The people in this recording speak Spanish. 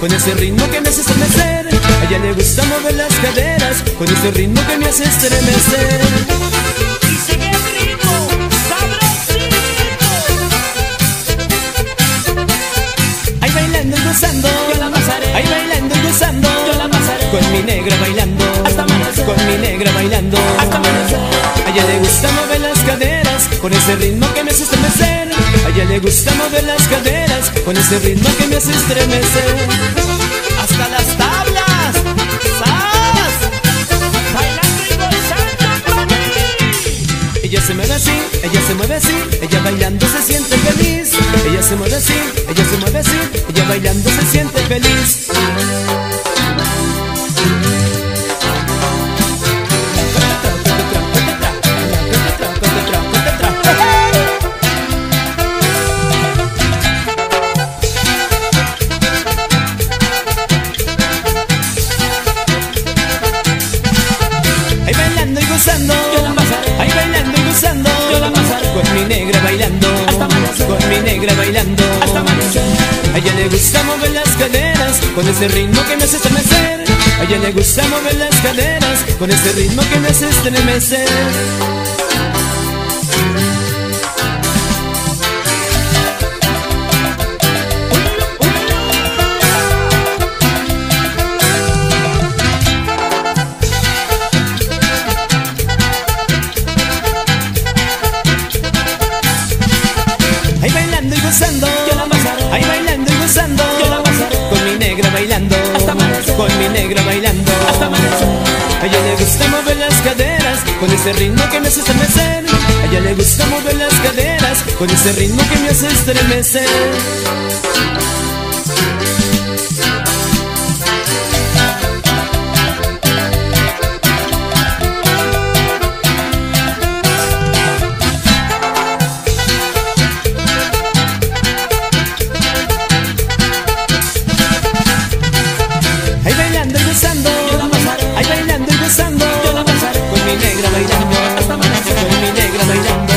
con ese ritmo que me hace estremecer. A ella le gusta mover las caderas, con ese ritmo que me hace estremecer. El ritmo, sabrosito. Ahí bailando y gozando, Yo la pasaré. ahí bailando y gozando, Yo la pasaré. con mi negra bailando, Hasta amanecer. con mi negra bailando. Hasta amanecer. A ella le gusta mover las caderas, con ese ritmo que me hace estremecer. Le gusta mover las caderas, con ese ritmo que me hace estremecer. Hasta las tablas. ¡Sas! Bailando y gozando con mí. Ella se mueve así, ella se mueve así, ella bailando se siente feliz. Ella se mueve así, ella se mueve así, ella bailando se siente feliz. Negra bailando. Hasta amanecer. A ella le gusta mover las caderas con ese ritmo que me hace estremecer. A ella le gusta mover las caderas con ese ritmo que me hace estremecer. Negra bailando. Hasta amanecer. A ella le gusta mover las caderas con ese ritmo que me hace estremecer. A ella le gusta mover las caderas con ese ritmo que me hace estremecer. Hasta amanecer con mi negra bailando